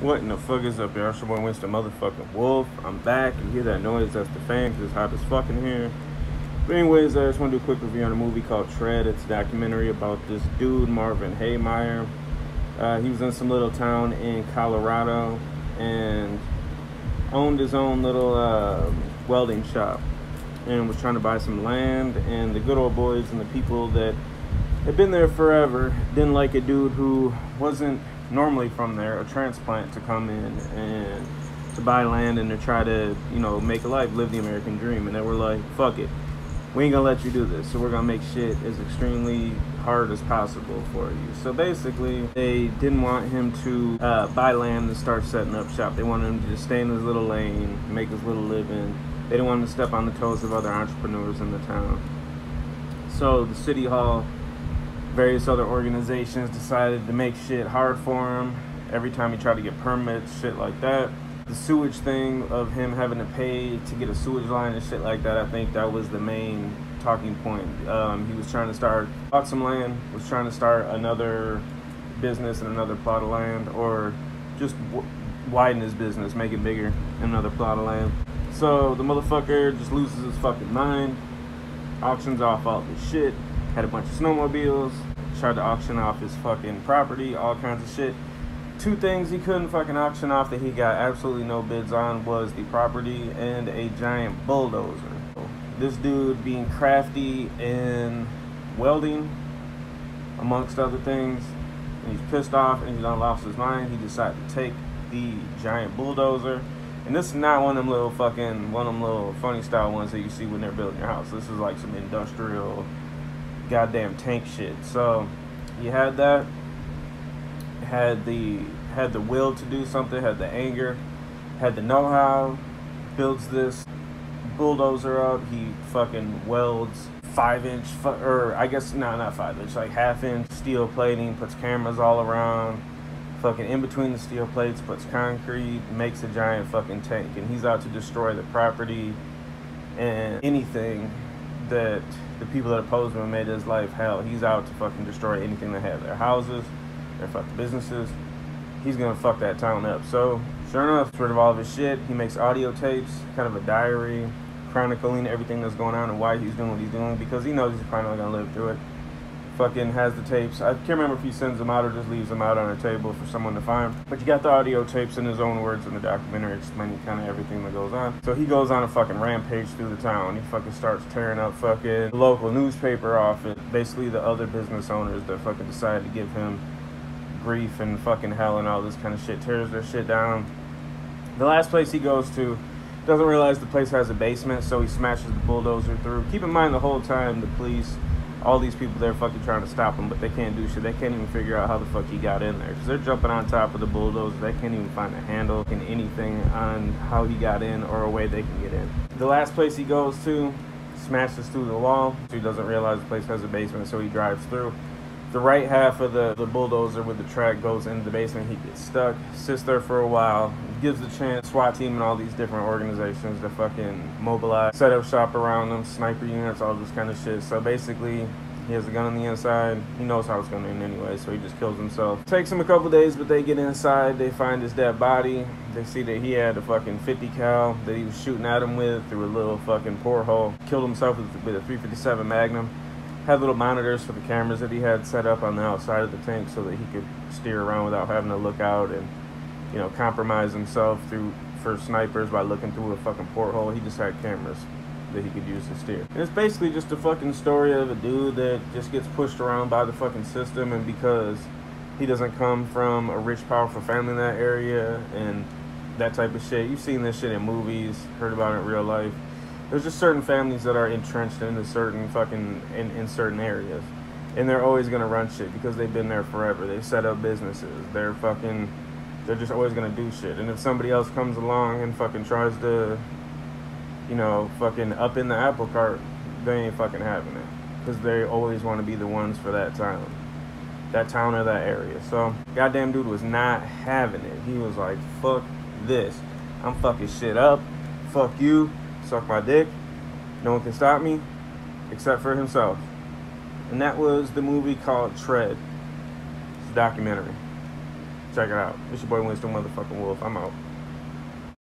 What in the fuck is up, y'all? Your boy Winston motherfucking Wolf. I'm back. You hear that noise? That's the fan because it's hot as fucking here. But anyways, I just want to do a quick review on a movie called Tread. It's a documentary about this dude, Marvin Heemeyer. Uh, he was in some little town in Colorado and owned his own little uh, welding shop and was trying to buy some land. And the good old boys and the people that had been there forever didn't like a dude who wasn't normally from there, a transplant, to come in and to buy land and to try to, you know, make a life, live the American dream. And they were like, fuck it. We ain't gonna let you do this. So we're gonna make shit as extremely hard as possible for you. So basically, they didn't want him to uh, buy land and start setting up shop. They wanted him to just stay in his little lane, make his little living. They didn't want him to step on the toes of other entrepreneurs in the town. So the city hall various other organizations decided to make shit hard for him every time he tried to get permits, shit like that. The sewage thing of him having to pay to get a sewage line and shit like that, I think that was the main talking point. Um, he was trying to start, bought some land, was trying to start another business in another plot of land, or just widen his business, make it bigger in another plot of land. So the motherfucker just loses his fucking mind, auctions off all this shit, had a bunch of snowmobiles, tried to auction off his fucking property, all kinds of shit. Two things he couldn't fucking auction off that he got absolutely no bids on was the property and a giant bulldozer. This dude being crafty in welding, amongst other things, and he's pissed off and he's done lost his mind. He decided to take the giant bulldozer. And this is not one of them little fucking, one of them little funny style ones that you see when they're building your house. This is like some industrial goddamn tank shit. So you had that, had the had the will to do something, had the anger, had the know-how, builds this bulldozer up. He fucking welds five inch, or I guess no, not five inch, like half inch steel plating. Puts cameras all around. Fucking in between the steel plates, puts concrete, makes a giant fucking tank, and he's out to destroy the property and anything that the people that opposed him made his life hell. He's out to fucking destroy anything they have. Their houses, their fucking businesses. He's gonna fuck that town up. So, sure enough, rid of all of his shit. He makes audio tapes, kind of a diary, chronicling everything that's going on and why he's doing what he's doing because he knows he's probably not gonna live through it. Fucking has the tapes. I can't remember if he sends them out or just leaves them out on a table for someone to find. But you got the audio tapes in his own words in the documentary explaining kind of everything that goes on. So he goes on a fucking rampage through the town. He fucking starts tearing up fucking local newspaper office. Basically the other business owners that fucking decided to give him grief and fucking hell and all this kind of shit. Tears their shit down. The last place he goes to doesn't realize the place has a basement, so he smashes the bulldozer through. Keep in mind the whole time the police all these people there fucking trying to stop him, but they can't do shit. They can't even figure out how the fuck he got in there. Because they're jumping on top of the bulldozer. They can't even find a handle and anything on how he got in or a way they can get in. The last place he goes to smashes through the wall. He doesn't realize the place has a basement, so he drives through. The right half of the, the bulldozer with the track goes into the basement. He gets stuck, sits there for a while, gives the chance SWAT team and all these different organizations to fucking mobilize, set up shop around them, sniper units, all this kind of shit. So basically, he has a gun on the inside. He knows how it's going to end anyway, so he just kills himself. Takes him a couple days, but they get inside. They find his dead body. They see that he had a fucking 50 cal that he was shooting at him with through a little fucking porthole. Killed himself with, with a 357 Magnum had little monitors for the cameras that he had set up on the outside of the tank so that he could steer around without having to look out and you know compromise himself through for snipers by looking through a fucking porthole. He just had cameras that he could use to steer. And it's basically just a fucking story of a dude that just gets pushed around by the fucking system and because he doesn't come from a rich powerful family in that area and that type of shit you've seen this shit in movies heard about it in real life there's just certain families that are entrenched into certain fucking in, in certain areas. And they're always gonna run shit because they've been there forever. They set up businesses. They're fucking they're just always gonna do shit. And if somebody else comes along and fucking tries to you know fucking up in the apple cart they ain't fucking having it. Because they always want to be the ones for that town. That town or that area. So goddamn dude was not having it. He was like fuck this. I'm fucking shit up. Fuck you suck my dick. No one can stop me except for himself. And that was the movie called Tread. It's a documentary. Check it out. It's your boy Winston Motherfucking Wolf. I'm out.